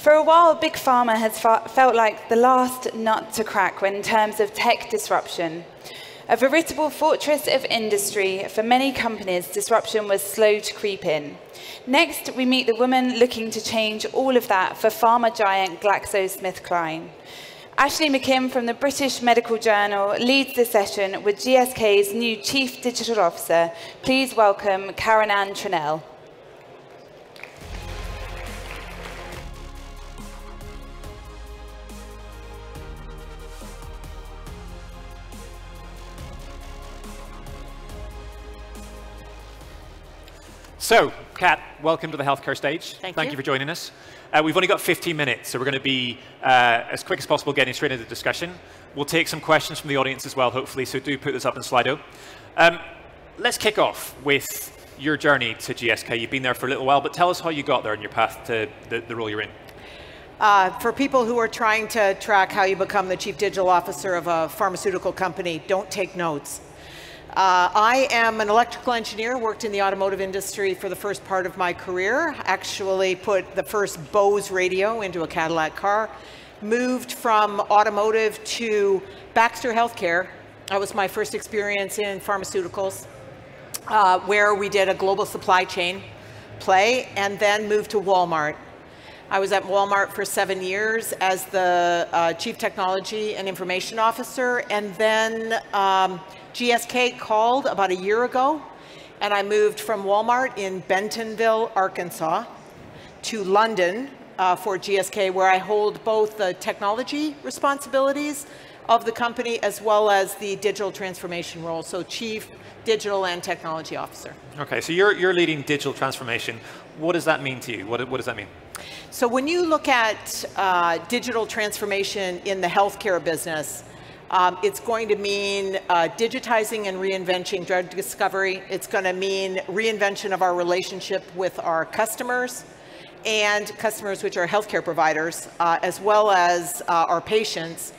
For a while, Big Pharma has felt like the last nut to crack when in terms of tech disruption. A veritable fortress of industry, for many companies, disruption was slow to creep in. Next, we meet the woman looking to change all of that for pharma giant GlaxoSmithKline. Ashley McKimm from the British Medical Journal leads the session with GSK's new Chief Digital Officer. Please welcome Karenann Terrell. So, Kat, welcome to the HealthConf stage. Thank, Thank you. you for joining us. Uh, we've only got 15 minutes, so we're going to be uh, as quick as possible getting straight into the discussion. We'll take some questions from the audience as well, hopefully, so do put this up in Slido. Um, let's kick off with your journey to GSK. You've been there for a little while, but tell us how you got there and your path to the, the role you're in. Uh, for people who are trying to track how you become the chief digital officer of a pharmaceutical company, don't take notes. Uh, I am an electrical engineer, worked in the automotive industry for the first part of my career, actually put the first Bose radio into a Cadillac car, moved from automotive to Baxter Healthcare. That was my first experience in pharmaceuticals, uh, where we did a global supply chain play, and then moved to Walmart. I was at Walmart for seven years as the uh, Chief Technology and Information Officer, and then um, GSK called about a year ago, and I moved from Walmart in Bentonville, Arkansas, to London uh, for GSK, where I hold both the technology responsibilities of the company as well as the digital transformation role, so Chief Digital and Technology Officer. Okay, so you're, you're leading digital transformation. What does that mean to you? What, what does that mean? So when you look at uh, digital transformation in the healthcare business, um, it's going to mean uh, digitizing and reinventing drug discovery. It's going to mean reinvention of our relationship with our customers and customers which are healthcare providers, uh, as well as uh, our patients.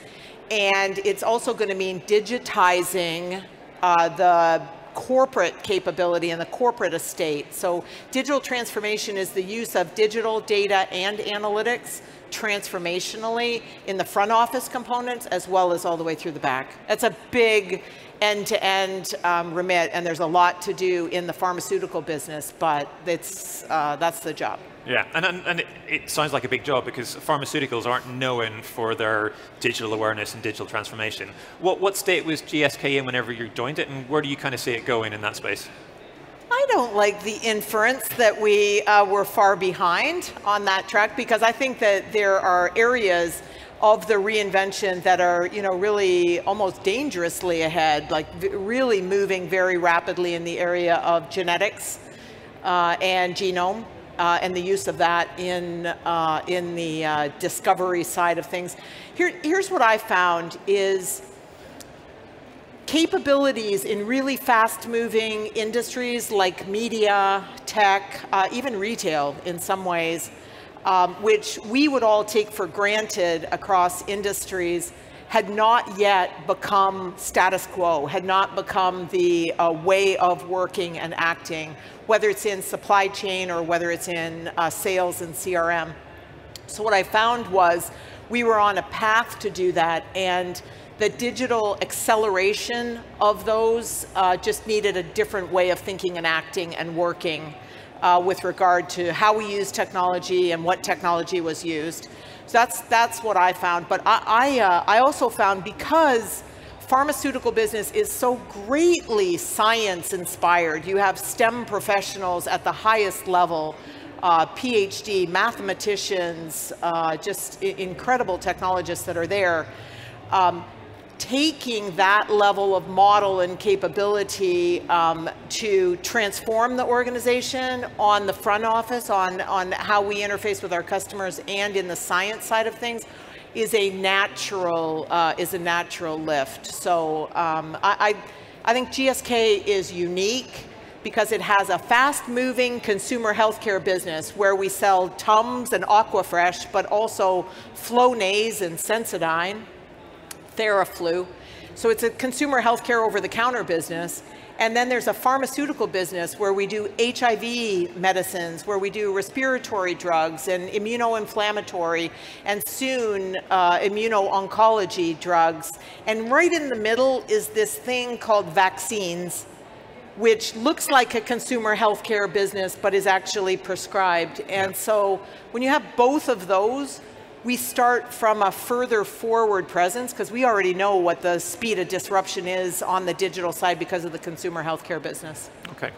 And it's also going to mean digitizing uh, the corporate capability and the corporate estate. So digital transformation is the use of digital data and analytics transformationally in the front office components as well as all the way through the back. That's a big end-to-end um, remit, and there's a lot to do in the pharmaceutical business, but it's, uh, that's the job. Yeah, and, and, and it, it, sounds like a big job because pharmaceuticals aren't known for their digital awareness and digital transformation. What, what state was GSK in whenever you joined it, and where do you kind of see it going in that space? I don't like the inference that we uh, were far behind on that track because I think that there are areas of the reinvention that are, you know, really almost dangerously ahead, like really moving very rapidly in the area of genetics uh, and genome. Uh, and the use of that in, uh, in the uh, discovery side of things. Here, here's what I found is capabilities in really fast-moving industries like media, tech, uh, even retail in some ways, um, which we would all take for granted across industries, had not yet become status quo, had not become the uh, way of working and acting, whether it's in supply chain or whether it's in uh, sales and CRM. So what I found was we were on a path to do that and the digital acceleration of those uh, just needed a different way of thinking and acting and working uh, with regard to how we use technology and what technology was used. So that's, that's what I found. But I, I, uh, I also found because pharmaceutical business is so greatly science inspired, you have STEM professionals at the highest level uh, PhD, mathematicians, uh, just incredible technologists that are there. Um, taking that level of model and capability um, to transform the organization on the front office, on, on how we interface with our customers and in the science side of things is a natural, uh, is a natural lift. So um, I, I, I think GSK is unique because it has a fast-moving consumer healthcare business where we sell Tums and Aquafresh, but also Flonase and Sensodyne Theraflu. So it's a consumer healthcare over-the-counter business. And then there's a pharmaceutical business where we do HIV medicines, where we do respiratory drugs and immunoinflammatory, and soon uh, immuno-oncology drugs. And right in the middle is this thing called vaccines, which looks like a consumer healthcare business, but is actually prescribed. And so when you have both of those, we start from a further forward presence because we already know what the speed of disruption is on the digital side because of the consumer healthcare business. Okay.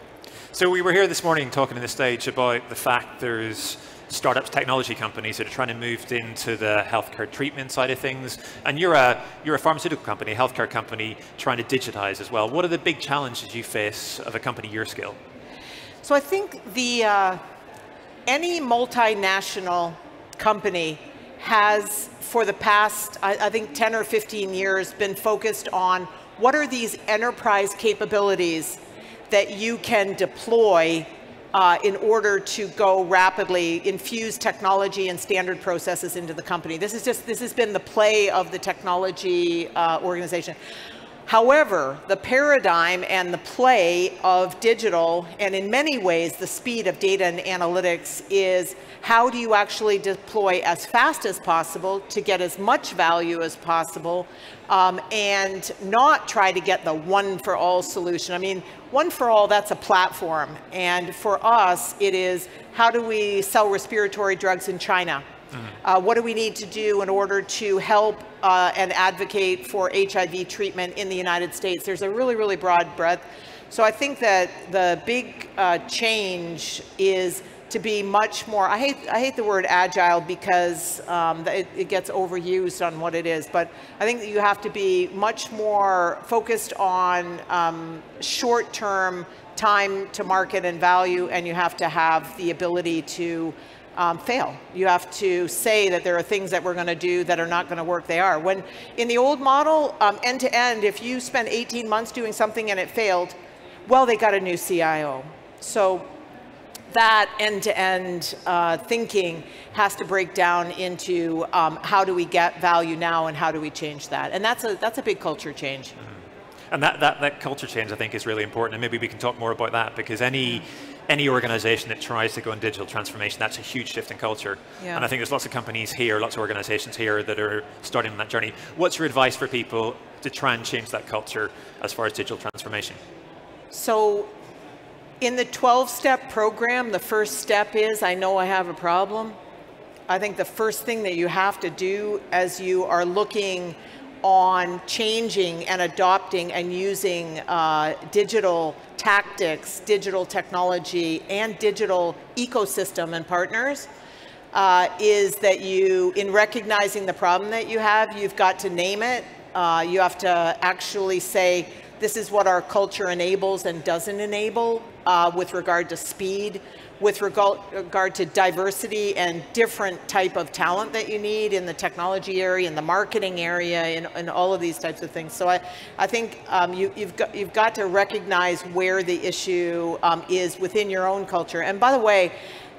So we were here this morning talking on the stage about the fact there's startups, technology companies that are trying to move into the healthcare treatment side of things. And you're a, you're a pharmaceutical company, a healthcare company, trying to digitize as well. What are the big challenges you face of a company your scale? So I think the, uh, any multinational company has, for the past, I, think 10 or 15 years, been focused on what are these enterprise capabilities that you can deploy uh, in order to go rapidly infuse technology and standard processes into the company. This is just this has been the play of the technology uh, organization. However, the paradigm and the play of digital, and in many ways the speed of data and analytics, is how do you actually deploy as fast as possible to get as much value as possible um, and not try to get the one for all solution. I mean, one for all, that's a platform. And for us, it is how do we sell respiratory drugs in China? Mm-hmm. Uh, what do we need to do in order to help uh, and advocate for HIV treatment in the United States? There's a really, really broad breadth. So I think that the big uh, change is to be much more, I hate, I hate the word agile because um, it, it, gets overused on what it is, but I think that you have to be much more focused on um, short-term time to market and value, and you have to have the ability to um, fail. You have to say that there are things that we're going to do that are not going to work. They are. When in the old model, um, end to end, if you spend 18 months doing something and it failed, well, they got a new CIO. So that end-to-end uh, thinking has to break down into um, how do we get value now and how do we change that, and that's a that's a big culture change. Mm -hmm. And that, that that culture change, I think, is really important, and maybe we can talk more about that because any any organization that tries to go in digital transformation, that's a huge shift in culture. Yeah. And I think there's lots of companies here, lots of organizations here that are starting on that journey. What's your advice for people to try and change that culture as far as digital transformation? So in the 12-step program, the first step is, I know I have a problem. I think the first thing that you have to do as you are looking on changing and adopting and using uh, digital tactics, digital technology, and digital ecosystem and partners uh, is that you, in recognizing the problem that you have, you've got to name it. Uh, you have to actually say, this is what our culture enables and doesn't enable uh, with regard to speed, with regard to diversity and different type of talent that you need in the technology area, in the marketing area, in, in all of these types of things. So I, I think um, you, have got, you've got to recognize where the issue um, is within your own culture. And by the way,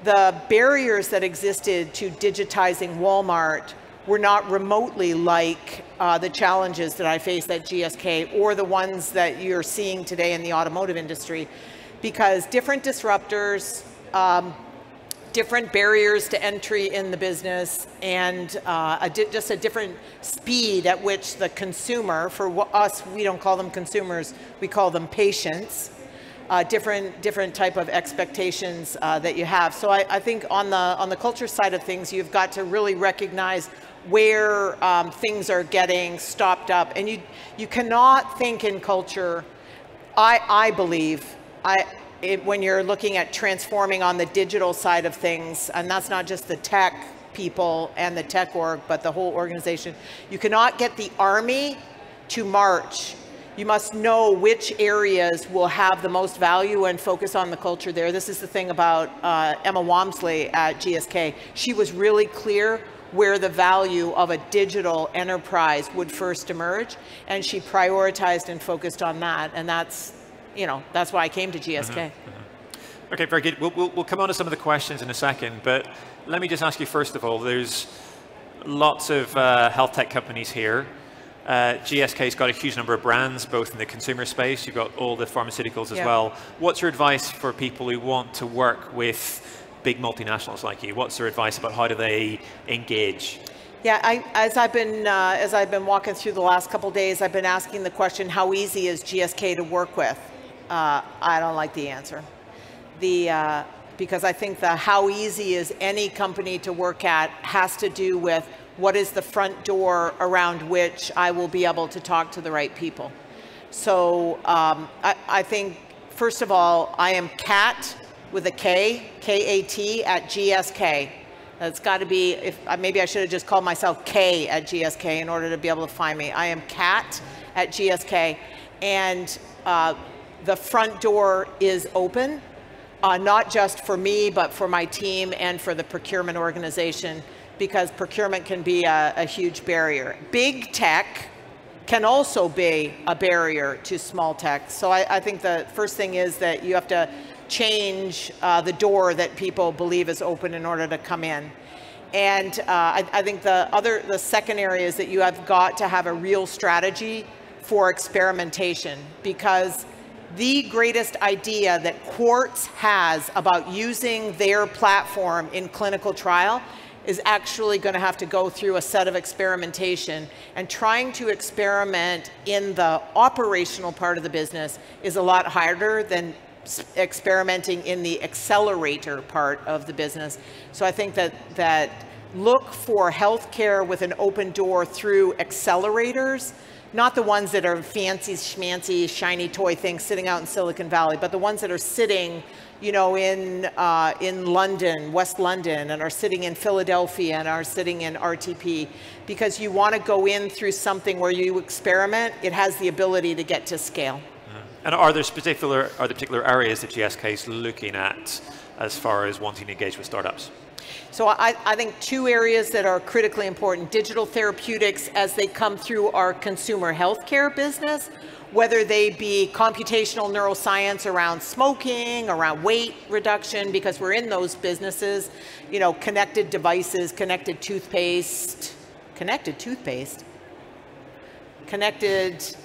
the barriers that existed to digitizing Walmart were not remotely like uh, the challenges that I faced at GSK or the ones that you're seeing today in the automotive industry because different disruptors, um, different barriers to entry in the business, and uh, a just a different speed at which the consumer, for us, we don't call them consumers, we call them patients, uh, different different type of expectations uh, that you have. So I, I, think on the on the culture side of things, you've got to really recognize where um, things are getting stopped up, and you you cannot think in culture. I I believe I, it, when you're looking at transforming on the digital side of things, and that's not just the tech people and the tech org, but the whole organization, you cannot get the army to march. You must know which areas will have the most value and focus on the culture there. This is the thing about uh, Emma Walmsley at GSK. She was really clear where the value of a digital enterprise would first emerge, and she prioritized and focused on that, and that's you know, that's why I came to GSK. Mm -hmm. Mm-hmm. Okay, very good. We'll, we'll, we'll come on to some of the questions in a second, but let me just ask you first of all, there's lots of uh, health tech companies here. Uh, GSK's got a huge number of brands, both in the consumer space. You've got all the pharmaceuticals as Yeah. well. What's your advice for people who want to work with big multinationals like you? What's your advice about how do they engage? Yeah, I, as I've been uh, as I've been walking through the last couple days, I've been asking the question: How easy is GSK to work with? Uh, I don't like the answer. The uh, because I think the how easy is any company to work at has to do with what is the front door around which I will be able to talk to the right people. So um, I, I think first of all, I am Cat with a K, K-A-T at GSK. It's got to be, if uh, maybe I should have just called myself K at GSK in order to be able to find me. I am Cat at GSK, and uh, the front door is open, uh, not just for me, but for my team and for the procurement organization, because procurement can be a, a huge barrier. Big tech can also be a barrier to small tech. So I, I think the first thing is that you have to change uh, the door that people believe is open in order to come in. And uh, I, I think the other, the second area is that you have got to have a real strategy for experimentation because the greatest idea that Quartz has about using their platform in clinical trial is actually going to have to go through a set of experimentation and trying to experiment in the operational part of the business is a lot harder than experimenting in the accelerator part of the business. So I think that that look for healthcare with an open door through accelerators, not the ones that are fancy schmancy shiny toy things sitting out in Silicon Valley, but the ones that are sitting you know, in, uh, in London, West London, and are sitting in Philadelphia and are sitting in RTP, because you want to go in through something where you experiment, it has the ability to get to scale. And are there particular are there particular areas that GSK is looking at as far as wanting to engage with startups? So I, I think two areas that are critically important, digital therapeutics as they come through our consumer healthcare business, whether they be computational neuroscience around smoking, around weight reduction, because we're in those businesses, you know, connected devices, connected toothpaste, connected toothpaste, connected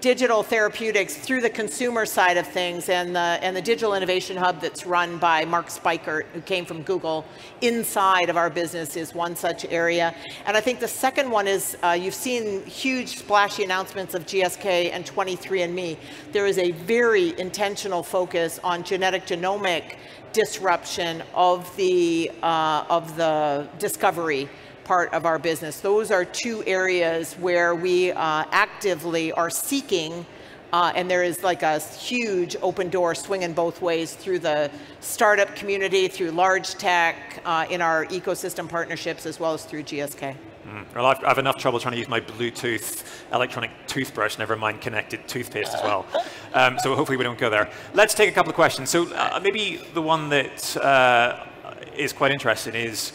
digital therapeutics through the consumer side of things and the, and the digital innovation hub that's run by Mark Spikert, who came from Google, inside of our business is one such area. And I think the second one is uh, you've seen huge splashy announcements of GSK and 23andMe. There is a very intentional focus on genetic genomic disruption of the, uh, of the discovery part of our business. Those are two areas where we uh, actively are seeking, uh, and there is like a huge open door swinging both ways through the startup community, through large tech, uh, in our ecosystem partnerships, as well as through GSK. Well, I've, I've enough trouble trying to use my Bluetooth electronic toothbrush, never mind connected toothpaste as well. Um, so hopefully we don't go there. Let's take a couple of questions. So uh, maybe the one that uh, is quite interesting is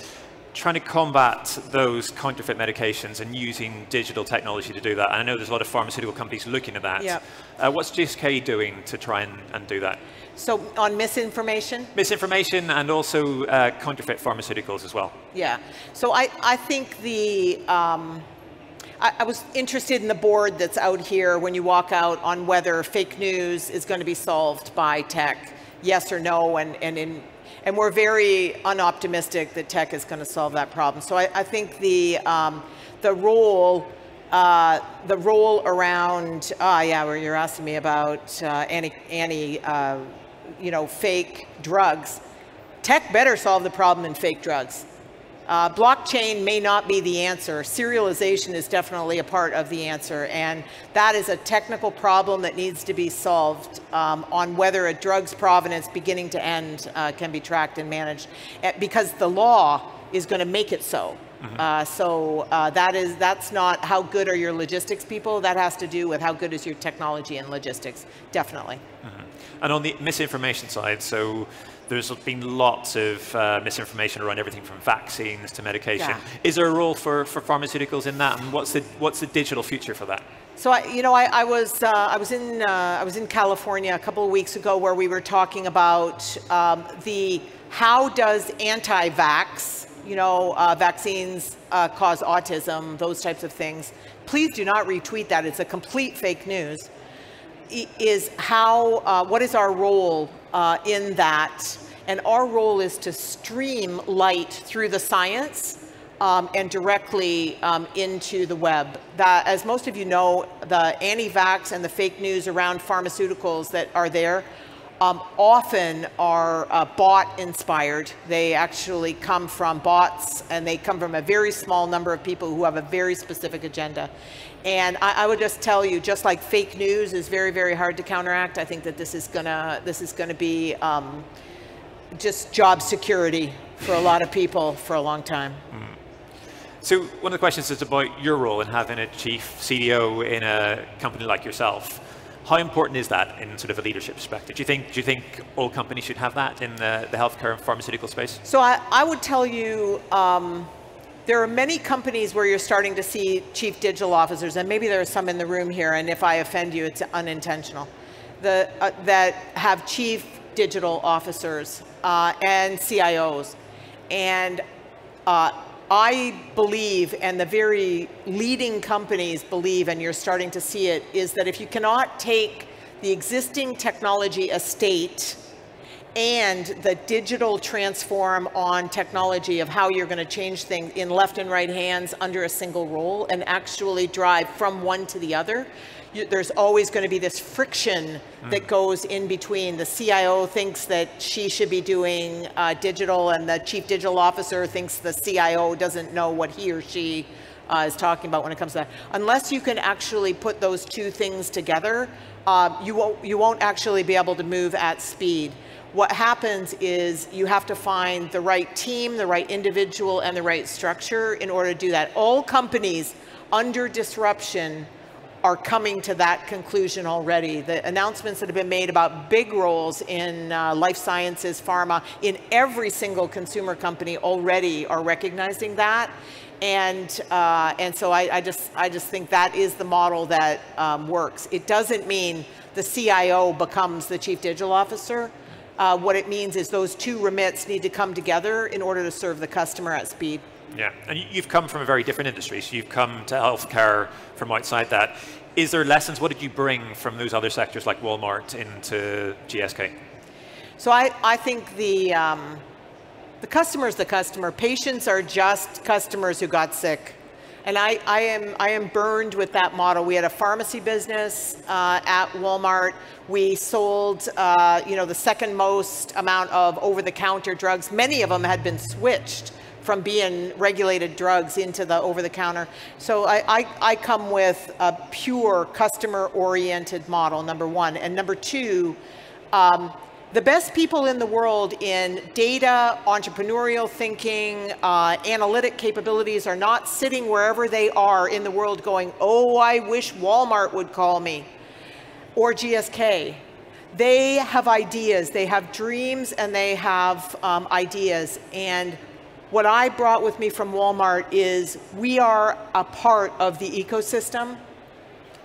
trying to combat those counterfeit medications and using digital technology to do that. And I know there's a lot of pharmaceutical companies looking at that. Yep. Uh, what's GSK doing to try and, and do that? So on misinformation, Misinformation and also uh, counterfeit pharmaceuticals as well. Yeah. So I, I think the, um, I, I was interested in the board that's out here when you walk out on whether fake news is going to be solved by tech, yes or no, and, and in, and we're very unoptimistic that tech is going to solve that problem. So I, I think the, um, the role, uh, the role around, ah, yeah, where you're asking me about uh, anti uh, you know, fake drugs. Tech better solve the problem in fake drugs. Uh, blockchain may not be the answer. Serialization is definitely a part of the answer, and that is a technical problem that needs to be solved um, on whether a drug's provenance, beginning to end, uh, can be tracked and managed, uh, because the law is going to make it so. Uh, so uh, that is that's not how good are your logistics people. That has to do with how good is your technology and logistics. Definitely. And on the misinformation side, so there's been lots of uh, misinformation around everything from vaccines to medication. Yeah. Is there a role for, for pharmaceuticals in that? And what's the, what's the digital future for that? So I, you know, I, I was uh, I was in uh, I was in California a couple of weeks ago where we were talking about um, the how does anti-vax you know, uh, vaccines uh, cause autism, those types of things. Please do not retweet that. It's a complete fake news. Is how, uh, what is our role uh, in that? And our role is to stream light through the science um, and directly um, into the web. That, as most of you know, the anti-vax and the fake news around pharmaceuticals that are there um, often are uh, bot inspired. They actually come from bots and they come from a very small number of people who have a very specific agenda. And I, I, would just tell you, just like fake news is very, very hard to counteract, I think that this is gonna, this is gonna be um, just job security for a lot of people for a long time. Mm. So one of the questions is about your role in having a chief CDO in a company like yourself. How important is that in sort of a leadership perspective? Do you think, do you think all companies should have that in the, the healthcare and pharmaceutical space? So I, I would tell you, um, there are many companies where you're starting to see chief digital officers, and maybe there are some in the room here, and if I offend you, it's unintentional, the, uh, that have chief digital officers uh, and CIOs. And uh, I believe, and the very leading companies believe, and you're starting to see it, is that if you cannot take the existing technology estate and the digital transform on technology of how you're going to change things in left and right hands under a single role and actually drive from one to the other, you, there's always going to be this friction mm. that goes in between. The CIO thinks that she should be doing uh, digital, and the chief digital officer thinks the CIO doesn't know what he or she uh, is talking about when it comes to that. Unless you can actually put those two things together, uh, you won't you won't actually be able to move at speed. What happens is you have to find the right team, the right individual, and the right structure in order to do that. All companies under disruption are coming to that conclusion already. The announcements that have been made about big roles in uh, life sciences, pharma, in every single consumer company already are recognizing that. And, uh, and so I, I, just, I just think that is the model that um, works. It doesn't mean the CIO becomes the chief digital officer. Uh, what it means is those two remits need to come together in order to serve the customer at speed. Yeah, and you've come from a very different industry. So you've come to healthcare from outside that. Is there lessons? What did you bring from those other sectors like Walmart into GSK? So I, I think the, um, the customer is the customer. Patients are just customers who got sick. And I, I, am, I am burned with that model. We had a pharmacy business uh, at Walmart. We sold uh, you know, the second most amount of over-the-counter drugs. Many of them had been switched from being regulated drugs into the over-the-counter. So I, I, I, come with a pure customer-oriented model, number one. And number two, um, the best people in the world in data, entrepreneurial thinking, uh, analytic capabilities are not sitting wherever they are in the world going, oh, I wish Walmart would call me, or GSK. They have ideas, they have dreams, and they have um, ideas. And what I brought with me from Walmart is we are a part of the ecosystem.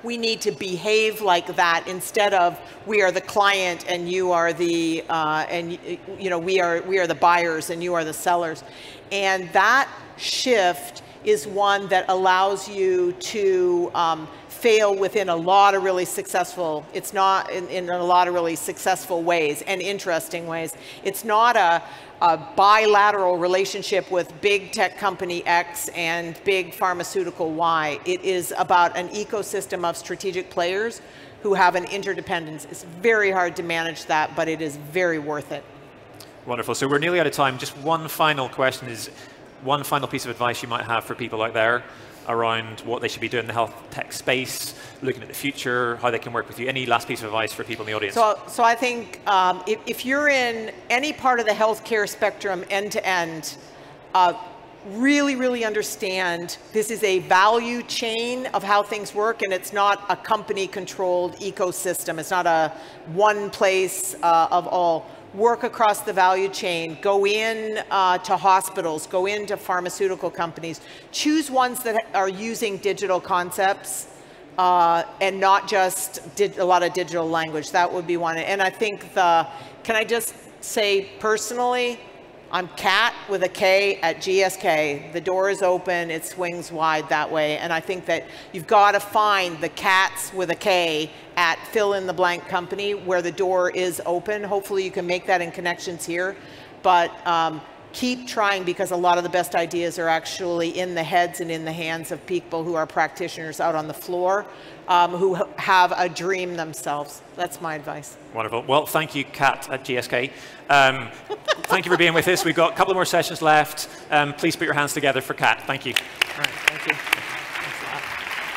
We need to behave like that instead of we are the client and you are the uh, and you know we are we are the buyers and you are the sellers, and that shift is one that allows you to um, fail within a lot of really successful, it's not in, in, a lot of really successful ways and interesting ways. It's not a, a bilateral relationship with big tech company X and big pharmaceutical Y. It is about an ecosystem of strategic players who have an interdependence. It's very hard to manage that, but it is very worth it. Wonderful. So we're nearly out of time. Just one final question is one final piece of advice you might have for people out there around what they should be doing in the health tech space, looking at the future, how they can work with you. Any last piece of advice for people in the audience? So, so I think um, if, if, you're in any part of the healthcare spectrum end to end, uh, really, really understand this is a value chain of how things work and it's not a company controlled ecosystem. It's not a one place uh, of all work across the value chain, go in uh, to hospitals, go into pharmaceutical companies, choose ones that are using digital concepts uh, and not just did a lot of digital language. That would be one. And I think the, can I just say personally, I'm Cat with a K at GSK. The door is open, it swings wide that way. And I think that you've got to find the cats with a K at fill in the blank company where the door is open. Hopefully you can make that in connections here. But um, keep trying because a lot of the best ideas are actually in the heads and in the hands of people who are practitioners out on the floor um, who have a dream themselves. That's my advice. Wonderful. Well, thank you, Kat at GSK. Um, thank you for being with us. We've got a couple more sessions left. Um, please put your hands together for Kat. Thank you. All right, thank you.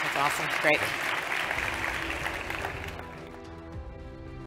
That's awesome. Great.